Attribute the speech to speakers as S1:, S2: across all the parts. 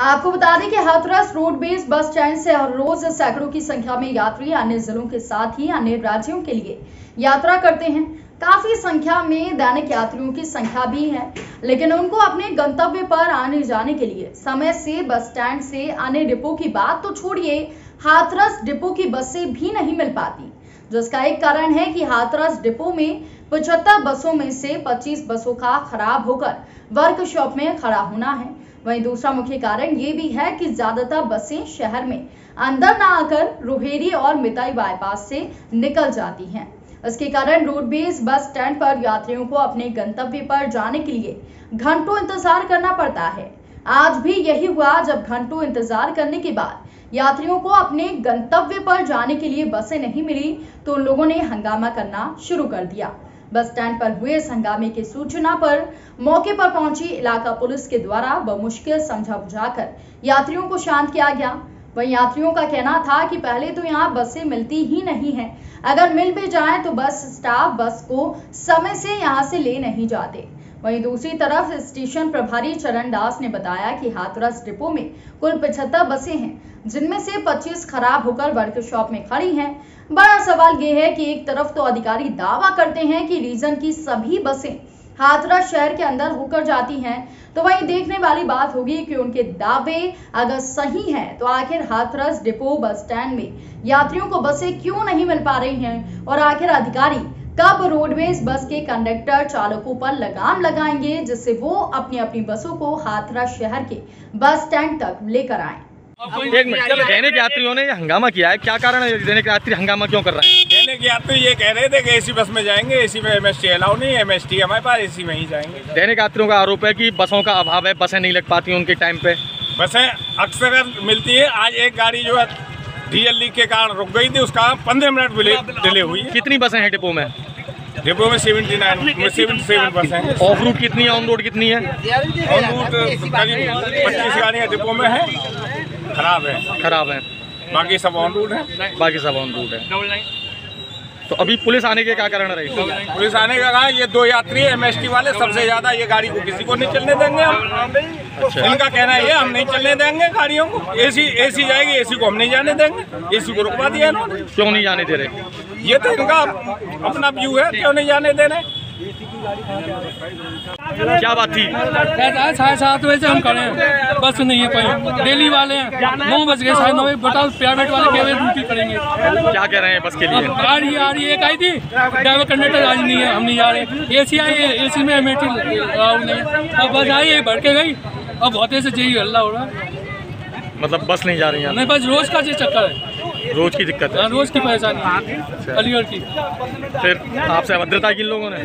S1: आपको बता दें कि Hathras roadways bus stand से हर रोज सैकड़ों की संख्या में यात्री अन्य जिलों के साथ ही अन्य राज्यों के लिए यात्रा करते हैं। काफ़ी संख्या में दैनिक यात्रियों की संख्या भी है, लेकिन उनको अपने गंतव्य पर आने जाने के लिए समय से बस स्टैंड से आने डिपो की बात तो छोड़िए, हाथरस डिपो की बसें भी नहीं मिल पाती। जिसका एक कारण है कि हाथरस डिपो में पचहत्तर बसों में से 25 बसों का खराब होकर वर्कशॉप में खड़ा होना है। वहीं दूसरा मुख्य कारण ये भी है कि ज़्यादातर बसें शहर में अंदर ना आकर रोहेरी और मिताई बाईपास से निकल जाती हैं। इसके कारण रोडवेज़ बस स्टैंड पर यात्रियों को अपने गंतव्य पर जाने के लिए घंटों इंतज़ार करना पड़ता है। आज भी यही हुआ जब घंटों इंतज़ार करने के बाद यात्रियों को अपने गंतव्य पर जाने के लिए बसें नहीं मिली तो उन लोगों ने हंगामा करना शुरू कर दिया। बस स्टैंड पर हुए इस हंगामे की सूचना पर मौके पर पहुँची इलाका पुलिस के द्वारा बमुश्किल समझा बुझाकर यात्रियों को शांत किया गया। वहीं यात्रियों का कहना था कि पहले तो यहाँ बसें मिलती ही नहीं है। अगर मिल भी जाए तो बस स्टाफ बस को समय से यहाँ से ले नहीं जाते। वहीं दूसरी तरफ़ स्टेशन प्रभारी चरण दास ने बताया कि हाथरस डिपो में कुल पिछहत्तर बसें हैं, जिनमें से 25 खराब होकर वर्कशॉप में खड़ी हैं। बड़ा सवाल ये है कि एक तरफ़ तो अधिकारी दावा करते हैं कि रीजन की सभी बसें हाथरस शहर के अंदर होकर जाती हैं तो वहीं देखने वाली बात होगी कि उनके दावे अगर सही हैं तो आखिर हाथरस डिपो बस स्टैंड में यात्रियों को बसें क्यों नहीं मिल पा रही हैं? और आखिर अधिकारी कब रोडवेज़ बस के कंडक्टर चालकों पर लगाम लगाएँगे जिससे वो अपनी अपनी बसों को हाथरा शहर के बस स्टैंड तक लेकर आए।
S2: एक मिनट दैनिक यात्रियों ने हंगामा किया है क्या कारण है? दैनिक यात्री हंगामा क्यों कर रहे हैं?
S3: दैनिक यात्री ये कह रहे थे कि एसी बस में जाएँगे एसी में एम एस टी अलाउ नहीं एम एस टी हमारे पास एसी में ही जाएँगे।
S2: दैनिक यात्रियों का आरोप है कि बसों का अभाव है बसें नहीं लग पाती उनके टाइम पे।
S3: बसें अक्सर मिलती है आज एक गाड़ी जो है डीएल लीक के कारण रुक गई थी उसका पंद्रह मिनट डिले हुई
S2: कितनी बसें हैं डिपो में?
S3: डिपो में seventy nine seventy seven percent
S2: of route कितनी है? ऑन रोड कितनी है?
S3: ऑन रूट करीब पच्चीस गाड़ियाँ डिपो में है। खराब है।
S2: खराब है।
S3: बाकी सब ऑन रूट है।
S2: बाकी सब ऑन रूट है। तो अभी पुलिस आने के क्या कारण रही?
S3: पुलिस आने का कहा ये दो यात्री एम एस टी वाले सबसे ज़्यादा ये गाड़ी को किसी को नहीं चलने देंगे हम।
S2: अच्छा।
S3: इनका कहना है ये हम नहीं चलने देंगे गाड़ियों को। एसी एसी जाएगी एसी को हम नहीं जाने देंगे। एसी को रुकवा दिया
S2: क्यों नहीं जाने दे रहे?
S3: ये तो इनका अपना व्यू है क्यों नहीं जाने दे रहे?
S2: क्या बात थी?
S4: साढ़े सात बजे से हम खड़े हैं। बस नहीं है कोई। डेली वाले हैं। नौ बज गए साढ़े नौ बजे। बताओ प्राइवेट वाले क्या ड्यूटी करेंगे।
S2: क्या कह रहे हैं बस के लिए?
S4: गाड़ी आ रही है। एक आई थी। ड्राइवर कंडक्टर आज नहीं है। हम नहीं जा रहे। ए सी आई है। एसी में नहीं। अब बस आई है भड़के गई। अब बहुत से यही हल्ला हो रहा
S2: मतलब बस नहीं जा रही है
S4: नहीं बस रोज का ये चक्कर है।
S2: रोज की दिक्कत है।
S4: हाँ, रोज की परेशानी अलीगढ़ की।
S2: फिर आपसे अभद्रता की लोगों ने?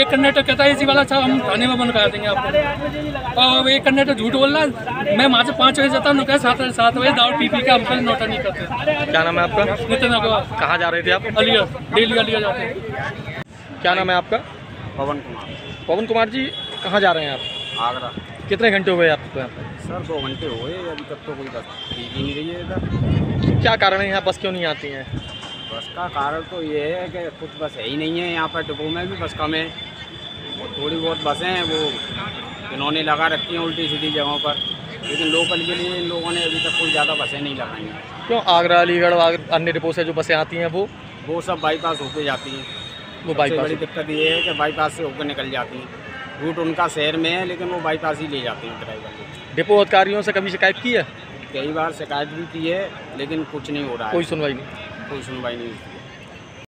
S4: एक कंडक्टर कहता है एसी वाला साहब हम थाने में बंद करा देंगे आपको। और एक कंडक्टर झूठ बोल रहा है मैं वहाँ से पाँच बजे जाता हूँ कहा सात सात बजे दारू पी पी के हमसे नोटा नहीं करते।
S2: क्या नाम है आपका?
S4: नितिन अग्रवाल।
S2: कहाँ जा रहे थे आप?
S4: अलीगढ़ डेली अलीगढ़ जाते हैं।
S2: क्या नाम है आपका?
S5: पवन कुमार।
S2: पवन कुमार जी कहाँ जा रहे हैं आप?
S5: आगरा।
S2: कितने घंटे हो गए आपको यहाँ पे?
S5: सर दो घंटे हो गए अभी तक तो कोई बस ठीक ही नहीं रही है इधर।
S2: क्या कारण है यहाँ बस क्यों नहीं आती हैं?
S5: बस का कारण तो ये है कि कुछ बस है ही नहीं है यहाँ पर डिपो में भी बस कम है। और थोड़ी बहुत बसें हैं वो इन्होंने लगा रखी हैं उल्टी सीधी जगहों पर। लेकिन लोकल के लिए इन लोगों ने अभी तक कोई ज़्यादा बसें नहीं लगाई हैं।
S2: क्यों? आगरा अलीगढ़ अन्य डिपो से जो बसें आती हैं वो?
S5: वो सब बाईपास होके जाती हैं।
S2: वो
S5: सबसे बड़ी दिक्कत ये है कि बाईपास से होकर निकल जाती हैं। रूट उनका शहर में है लेकिन वो बाईपास ही ले जाते हैं ड्राइवर लोग
S2: डिपो अधिकारियों से कभी शिकायत की है?
S5: कई बार शिकायत भी की है लेकिन कुछ नहीं हो रहा है।
S2: कोई सुनवाई नहीं।
S5: कोई सुनवाई नहीं